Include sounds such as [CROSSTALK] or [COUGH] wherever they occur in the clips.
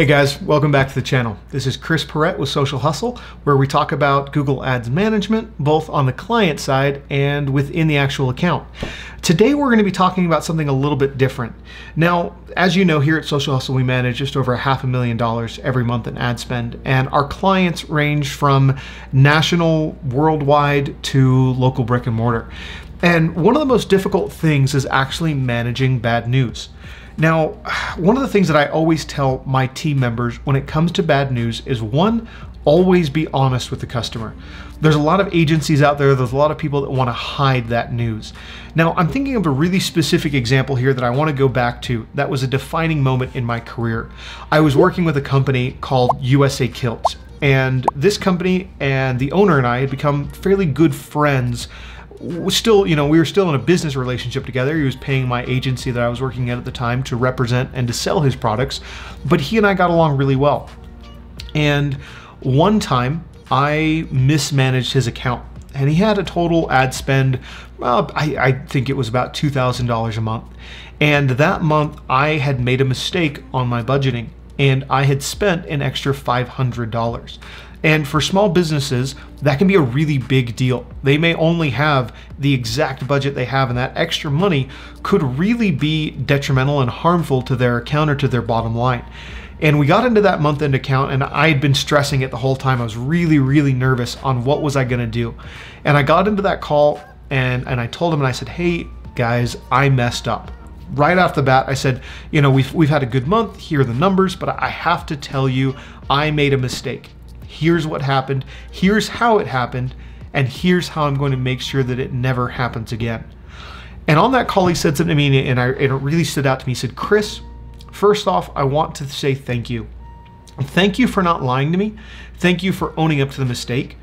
Hey guys, welcome back to the channel. This is Chris Parrett with Social Hustle, where we talk about Google Ads management, both on the client side and within the actual account. Today we're going to be talking about something a little bit different. Now, as you know, here at Social Hustle, we manage just over a half a million dollars every month in ad spend, and our clients range from national, worldwide, to local brick and mortar. And one of the most difficult things is actually managing bad news. Now, one of the things that I always tell my team members when it comes to bad news is one, always be honest with the customer. There's a lot of agencies out there, there's a lot of people that want to hide that news. Now, I'm thinking of a really specific example here that I want to go back to that was a defining moment in my career. I was working with a company called USA Kilts, and this company and the owner and I had become fairly good friends still, you know, we were still in a business relationship together. He was paying my agency that I was working at at the time to represent and to sell his products, but he and I got along really well. And one time I mismanaged his account and he had a total ad spend, well, I, I think it was about $2,000 a month. And that month I had made a mistake on my budgeting and I had spent an extra $500. And for small businesses, that can be a really big deal. They may only have the exact budget they have, and that extra money could really be detrimental and harmful to their account or to their bottom line. And we got into that month end account, and I had been stressing it the whole time. I was really, really nervous on what was I gonna do. And I got into that call and, and I told him, and I said, hey, guys, I messed up right off the bat, I said, you know, we've, we've had a good month, here are the numbers, but I have to tell you, I made a mistake here's what happened, here's how it happened, and here's how I'm going to make sure that it never happens again. And on that call, he said something to me, and, I, and it really stood out to me. He said, Chris, first off, I want to say thank you. Thank you for not lying to me. Thank you for owning up to the mistake.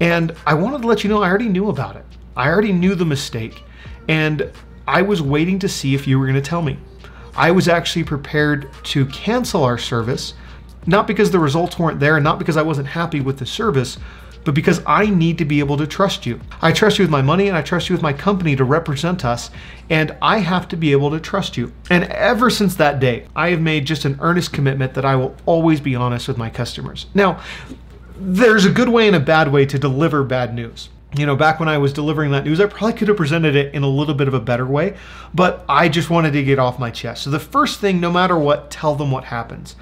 And I wanted to let you know I already knew about it. I already knew the mistake. And I was waiting to see if you were going to tell me. I was actually prepared to cancel our service not because the results weren't there not because I wasn't happy with the service, but because I need to be able to trust you. I trust you with my money and I trust you with my company to represent us, and I have to be able to trust you. And ever since that day, I have made just an earnest commitment that I will always be honest with my customers. Now, there's a good way and a bad way to deliver bad news. You know, back when I was delivering that news, I probably could have presented it in a little bit of a better way, but I just wanted to get off my chest. So the first thing, no matter what, tell them what happens.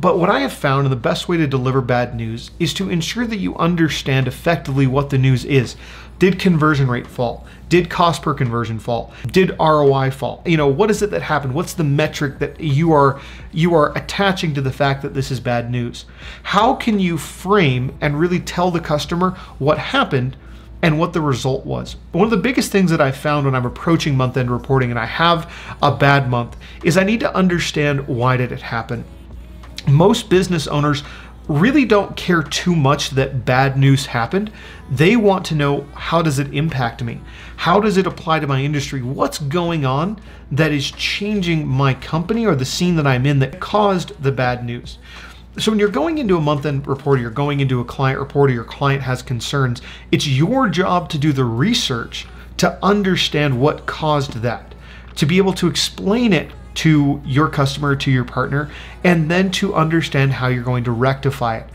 But what I have found, and the best way to deliver bad news, is to ensure that you understand effectively what the news is. Did conversion rate fall? Did cost per conversion fall? Did ROI fall? You know, what is it that happened? What's the metric that you are you are attaching to the fact that this is bad news? How can you frame and really tell the customer what happened and what the result was. One of the biggest things that I found when I'm approaching month end reporting and I have a bad month is I need to understand why did it happen most business owners really don't care too much that bad news happened. They want to know how does it impact me? How does it apply to my industry? What's going on that is changing my company or the scene that I'm in that caused the bad news? So when you're going into a month-end report, or you're going into a client report, or your client has concerns, it's your job to do the research to understand what caused that, to be able to explain it to your customer, to your partner, and then to understand how you're going to rectify it.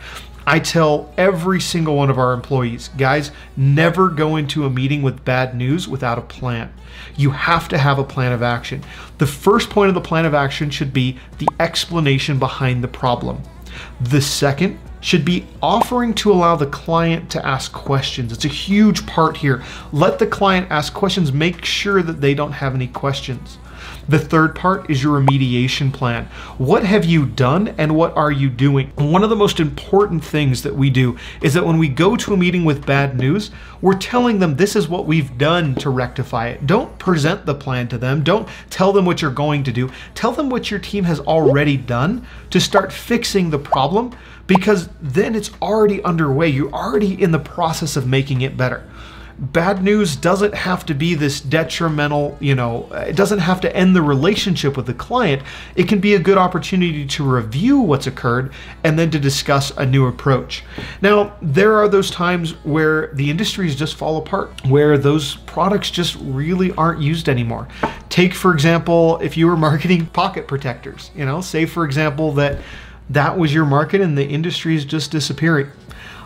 I tell every single one of our employees, guys, never go into a meeting with bad news without a plan. You have to have a plan of action. The first point of the plan of action should be the explanation behind the problem. The second should be offering to allow the client to ask questions. It's a huge part here. Let the client ask questions. Make sure that they don't have any questions. The third part is your remediation plan. What have you done and what are you doing? One of the most important things that we do is that when we go to a meeting with bad news, we're telling them this is what we've done to rectify it. Don't present the plan to them. Don't tell them what you're going to do. Tell them what your team has already done to start fixing the problem because then it's already underway. You're already in the process of making it better bad news doesn't have to be this detrimental, you know, it doesn't have to end the relationship with the client. It can be a good opportunity to review what's occurred and then to discuss a new approach. Now, there are those times where the industries just fall apart, where those products just really aren't used anymore. Take, for example, if you were marketing pocket protectors, you know, say, for example, that that was your market and the industry is just disappearing.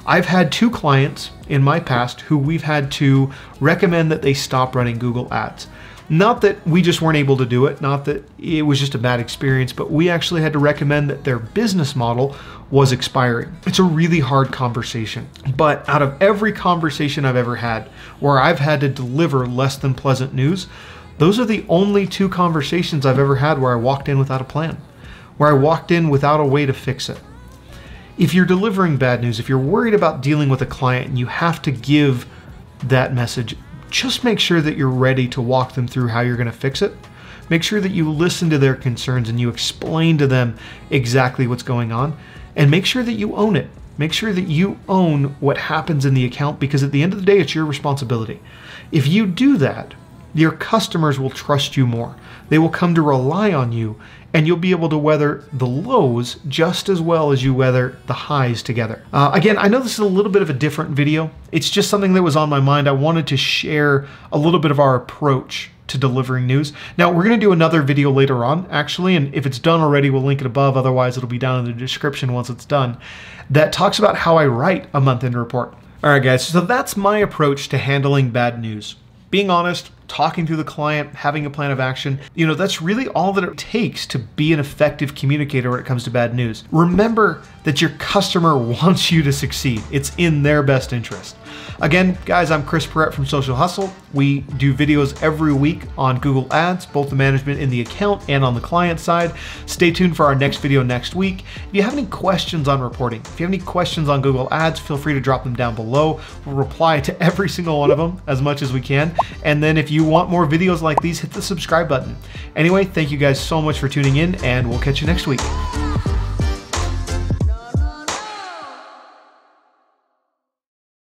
I've had two clients in my past who we've had to recommend that they stop running Google Ads. Not that we just weren't able to do it, not that it was just a bad experience, but we actually had to recommend that their business model was expiring. It's a really hard conversation. But out of every conversation I've ever had where I've had to deliver less than pleasant news, those are the only two conversations I've ever had where I walked in without a plan, where I walked in without a way to fix it. If you're delivering bad news, if you're worried about dealing with a client and you have to give that message, just make sure that you're ready to walk them through how you're going to fix it. Make sure that you listen to their concerns and you explain to them exactly what's going on. And make sure that you own it. Make sure that you own what happens in the account because at the end of the day, it's your responsibility. If you do that, your customers will trust you more. They will come to rely on you and you'll be able to weather the lows just as well as you weather the highs together. Uh, again, I know this is a little bit of a different video. It's just something that was on my mind. I wanted to share a little bit of our approach to delivering news. Now, we're going to do another video later on, actually, and if it's done already, we'll link it above. Otherwise, it'll be down in the description once it's done. That talks about how I write a month end report. All right, guys, so that's my approach to handling bad news. Being honest, talking to the client, having a plan of action. You know, that's really all that it takes to be an effective communicator when it comes to bad news. Remember that your customer [LAUGHS] wants you to succeed. It's in their best interest. Again, guys, I'm Chris Parrett from Social Hustle. We do videos every week on Google Ads, both the management in the account and on the client side. Stay tuned for our next video next week. If you have any questions on reporting, if you have any questions on Google Ads, feel free to drop them down below. We'll reply to every single one of them as much as we can. And then if you want more videos like these, hit the subscribe button. Anyway, thank you guys so much for tuning in, and we'll catch you next week.